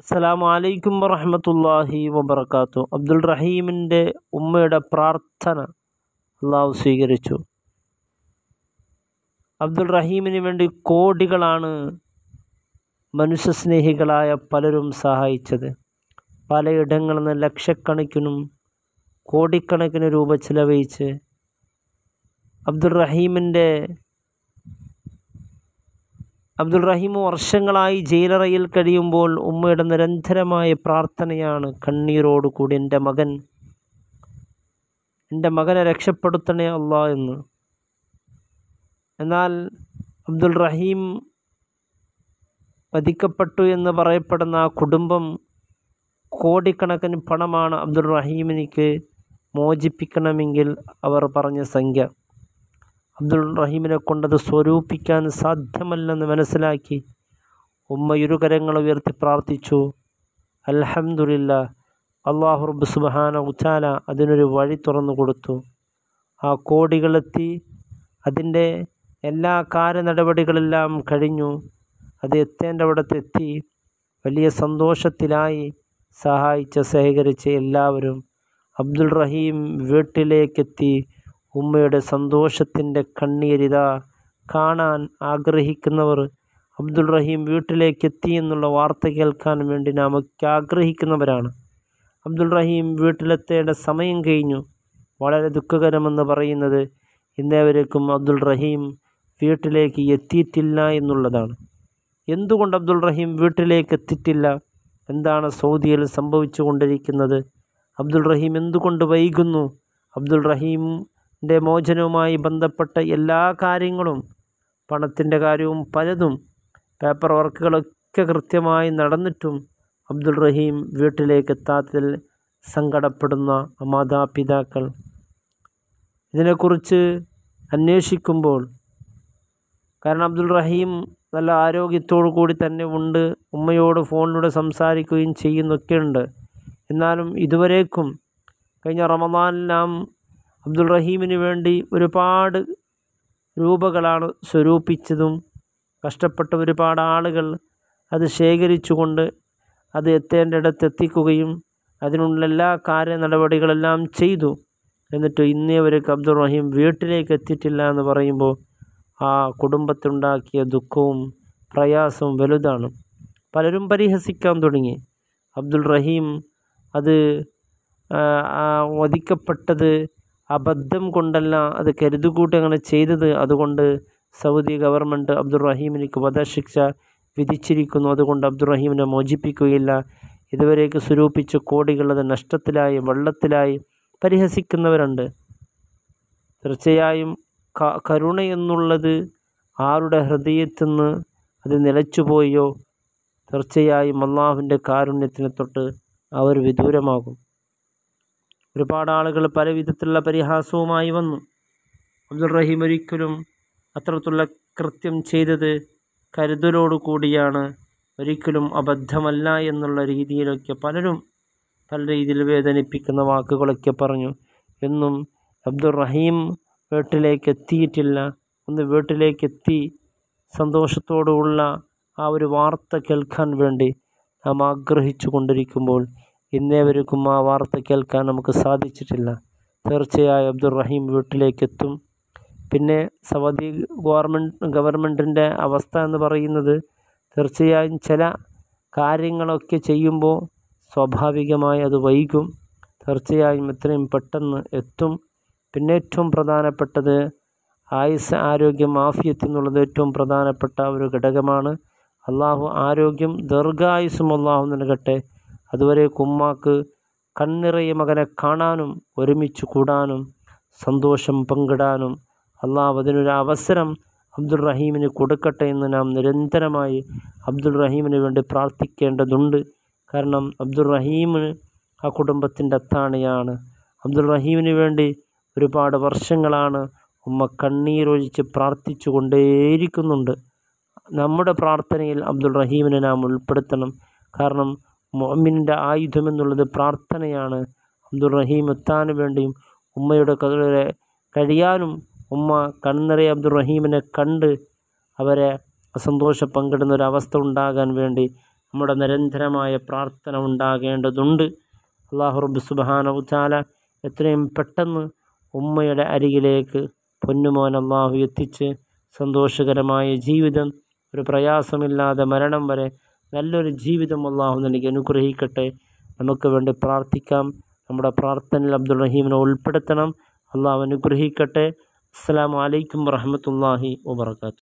അസ്സലാമു അലൈക്കും വറഹ്മത്തുള്ളാഹി വബർക്കാത്തു അബ്ദുൾ റഹീമിന്റെ ഉമ്മയുടെ പ്രാർത്ഥന അള്ളാഹു സ്വീകരിച്ചു. അബ്ദുൾ റഹീമിന് വേണ്ടി കോടികളാണ് മനുഷ്യസ്നേഹികളായ പലരും സഹായിച്ചത്. പലയിടങ്ങളിൽ നിന്ന് ലക്ഷക്കണക്കിനും കോടിക്കണക്കിന് രൂപ ചിലവഴിച്ച് അബ്ദുൾ റഹീമിന്റെ അബ്ദുൾ റഹീം വർഷങ്ങളായി ജയിലറയിൽ കഴിയുമ്പോൾ ഉമ്മയുടെ നിരന്തരമായ പ്രാർത്ഥനയാണ് കണ്ണീരോട് കൂടി എന്റെ മകൻ എന്റെ മകനെ രക്ഷപ്പെടുത്തണേ അല്ല എന്ന്. എന്നാൽ അബ്ദുൾ റഹീം വധിക്കപ്പെട്ടു എന്ന് പറയപ്പെടുന്ന ആ കുടുംബം കോടിക്കണക്കിന് പണമാണ് അബ്ദുൾ റഹീമിനിക്ക് മോചിപ്പിക്കണമെങ്കിൽ അവർ പറഞ്ഞ സംഖ്യ. അബ്ദുൾ റഹീമിനെ കൊണ്ടത് സ്വരൂപിക്കാൻ സാധ്യമല്ലെന്ന് മനസ്സിലാക്കി ഉമ്മ ഇരുകരങ്ങൾ ഉയർത്തി പ്രാർത്ഥിച്ചു. അൽഹംദുലില്ല അള്ളാഹു റബ്ബ് സുബഹാന ഉച്ചാല അതിനൊരു വഴി തുറന്നു കൊടുത്തു. ആ കോടികളെത്തി അതിന്റെ എല്ലാ കാര്യനടപടികളെല്ലാം കഴിഞ്ഞു. അത് എത്തേണ്ട അവിടത്തെത്തി വലിയ സന്തോഷത്തിലായി സഹായിച്ച സഹകരിച്ച എല്ലാവരും അബ്ദുൾ റഹീം വീട്ടിലേക്കെത്തി ഉമ്മയുടെ സന്തോഷത്തിന്റെ കണ്ണീരിതാ കാണാൻ ആഗ്രഹിക്കുന്നവർ അബ്ദുൾ റഹീം വീട്ടിലേക്ക് എത്തി എന്നുള്ള വാർത്ത കേൾക്കാൻ വേണ്ടി നാം ഒക്കെ ആഗ്രഹിക്കുന്നവരാണ്. അബ്ദുൾ റഹീം വീട്ടിലെത്തേണ്ട സമയം കഴിഞ്ഞു. വളരെ ദുഃഖകരമെന്ന് പറയുന്നത് ഇന്നേവരേക്കും അബ്ദുൾ റഹീം വീട്ടിലേക്ക് എത്തിയിട്ടില്ല എന്നുള്ളതാണ്. എന്തുകൊണ്ട് അബ്ദുൾ റഹീം വീട്ടിലേക്ക് എത്തിയിട്ടില്ല? എന്താണ് സൗദിയിൽ സംഭവിച്ചു കൊണ്ടിരിക്കുന്നത്? അബ്ദുൾ റഹീം എന്തുകൊണ്ട് വൈകുന്നു? അബ്ദുൾ റഹീമിന്റെ മോചനവുമായി ബന്ധപ്പെട്ട എല്ലാ കാര്യങ്ങളും പണത്തിന്റെ കാര്യവും പലതും പേപ്പർ വർക്കുകളൊക്കെ കൃത്യമായി നടന്നിട്ടും അബ്ദുൾ റഹീം വീട്ടിലേക്ക് എത്താത്തതിൽ സങ്കടപ്പെടുന്ന മാതാപിതാക്കൾ. ഇതിനെക്കുറിച്ച് അന്വേഷിക്കുമ്പോൾ കാരണം അബ്ദുൾ റഹീം നല്ല ആരോഗ്യത്തോടു കൂടി തന്നെ ഉണ്ട് ഉമ്മയോട് ഫോണിലൂടെ സംസാരിക്കുകയും ചെയ്യുന്നൊക്കെയുണ്ട്. എന്നാലും ഇതുവരേക്കും കഴിഞ്ഞ റമദാനിൽ നാം അബ്ദുൾ റഹീമിന് വേണ്ടി ഒരുപാട് രൂപകളാണ് സ്വരൂപിച്ചതും കഷ്ടപ്പെട്ട ഒരുപാട് ആളുകൾ അത് ശേഖരിച്ചുകൊണ്ട് അത് എത്തേണ്ടിടത്ത് എത്തിക്കുകയും അതിനുള്ള എല്ലാ കാര്യ നടപടികളെല്ലാം ചെയ്തു. എന്നിട്ട് ഇന്നേ വരേക്ക് അബ്ദുൾ റഹീം വീട്ടിലേക്ക് എത്തിയിട്ടില്ല എന്ന് പറയുമ്പോൾ ആ കുടുംബത്തിനുണ്ടാക്കിയ ദുഃഖവും പ്രയാസവും വലുതാണ്. പലരും പരിഹസിക്കാൻ തുടങ്ങി. അബ്ദുൾ റഹീം അത് വധിക്കപ്പെട്ടത് അബദ്ധം കൊണ്ടല്ല അത് കരുതുകൂട്ടി അങ്ങനെ ചെയ്തത്. അതുകൊണ്ട് സൗദി ഗവൺമെന്റ് അബ്ദുറഹീമിനേക്ക് വധശിക്ഷ വിധിച്ചിരിക്കുന്നു. അതുകൊണ്ട് അബ്ദുറഹീമിനെ മോചിപ്പിക്കുകയില്ല. ഇതുവരേക്ക് സ്വരൂപിച്ച കോടികളത് നഷ്ടത്തിലായി വെള്ളത്തിലായി പരിഹസിക്കുന്നവരുണ്ട്. തീർച്ചയായും കരുണ എന്നുള്ളത് ആരുടെ ഹൃദയത്തിൽ നിന്ന് അത് നിലച്ചുപോയോ? തീർച്ചയായും അള്ളാഹുവിന്റെ കാരുണ്യത്തിനെ തൊട്ട് അവർ വിദൂരമാകും. ഒരുപാട് ആളുകൾ പല വിധത്തിലുള്ള പരിഹാസവുമായി വന്നു. അബ്ദുൾ റഹീം ഒരിക്കലും അത്രത്തുള്ള കൃത്യം ചെയ്തത് കരുതലോടു കൂടിയാണ് ഒരിക്കലും അബദ്ധമല്ല എന്നുള്ള രീതിയിലൊക്കെ പലരും പല രീതിയിൽ വേദനിപ്പിക്കുന്ന വാക്കുകളൊക്കെ പറഞ്ഞു. എന്നും അബ്ദുൾ റഹീം വീട്ടിലേക്ക് എത്തിയിട്ടില്ല ഒന്ന് വീട്ടിലേക്ക് എത്തി സന്തോഷത്തോടുള്ള ആ ഒരു വാർത്ത കേൾക്കാൻ വേണ്ടി നാം ആഗ്രഹിച്ചു കൊണ്ടിരിക്കുമ്പോൾ ഇന്നേവരെക്കും ആ വാർത്ത കേൾക്കാൻ നമുക്ക് സാധിച്ചിട്ടില്ല. തീർച്ചയായും അബ്ദുറഹീം വീട്ടിലേക്കെത്തും. പിന്നെ സൗദി ഗവൺമെന്റ് ഗവൺമെന്റിന്റെ അവസ്ഥ എന്ന് പറയുന്നത് തീർച്ചയായും ചില കാര്യങ്ങളൊക്കെ ചെയ്യുമ്പോൾ സ്വാഭാവികമായി അത് വൈകും. തീർച്ചയായും എത്രയും പെട്ടെന്ന് എത്തും. പിന്നെ ഏറ്റവും പ്രധാനപ്പെട്ടത് ആയുസ് ആരോഗ്യം ആഫിയത്ത് എന്നുള്ളത് ഏറ്റവും പ്രധാനപ്പെട്ട ഒരു ഘടകമാണ്. അള്ളാഹു ആരോഗ്യം ദീർഘായുസും അള്ളാഹു നൽകട്ടെ. അതുവരെ ഉമ്മാക്ക് കണ്ണിറയെ മകനെ കാണാനും ഒരുമിച്ച് കൂടാനും സന്തോഷം പങ്കിടാനും അള്ളാഹ് അതിനൊരു അവസരം അബ്ദുൾ റഹീമിന് കൊടുക്കട്ടെ എന്ന് നാം നിരന്തരമായി അബ്ദുൾ റഹീമിന് വേണ്ടി പ്രാർത്ഥിക്കേണ്ടതുണ്ട്. കാരണം അബ്ദുൾ റഹീമിന് ആ കുടുംബത്തിന്റെ അത്താണിയാണ്. അബ്ദുൾ റഹീമിന് വേണ്ടി ഒരുപാട് വർഷങ്ങളാണ് ഉമ്മ കണ്ണീരൊഴിച്ച് പ്രാർത്ഥിച്ചു കൊണ്ടേയിരിക്കുന്നുണ്ട് നമ്മുടെ പ്രാർത്ഥനയിൽ അബ്ദുൾ റഹീമിനെ നാം ഉൾപ്പെടുത്തണം. കാരണം മൊമിന്റെ ആയുധം എന്നുള്ളത് പ്രാർത്ഥനയാണ്. അബ്ദുൾ റഹീം വേണ്ടിയും ഉമ്മയുടെ കഥകളെ കഴിയാനും ഉമ്മ കണ്ണിറയെ അബ്ദുറഹീമിനെ കണ്ട് അവരെ സന്തോഷം പങ്കിടുന്ന ഒരവസ്ഥ ഉണ്ടാകാൻ വേണ്ടി നമ്മുടെ നിരന്തരമായ പ്രാർത്ഥന ഉണ്ടാകേണ്ടതുണ്ട്. അള്ളാഹു റബ്ബ് സുബ്ഹാനഹു തആല എത്രയും പെട്ടെന്ന് ഉമ്മയുടെ അരികിലേക്ക് പൊന്നുമോൻ അള്ളാഹു എത്തിച്ച് സന്തോഷകരമായ ജീവിതം ഒരു പ്രയാസമില്ലാതെ മരണം വരെ നല്ലൊരു ജീവിതം അള്ളാഹു നൽകി അനുഗ്രഹിക്കട്ടെ. നമുക്ക് വേണ്ടി പ്രാർത്ഥിക്കാം. നമ്മുടെ പ്രാർത്ഥനയിൽ അബ്ദുൾ റഹീമിനെ ഉൾപ്പെടുത്തണം. അള്ളാഹു അനുഗ്രഹിക്കട്ടെ. അസ്സാം വലൈക്കും വറഹ്മത്തുള്ളാഹി വബർക്കാത്തു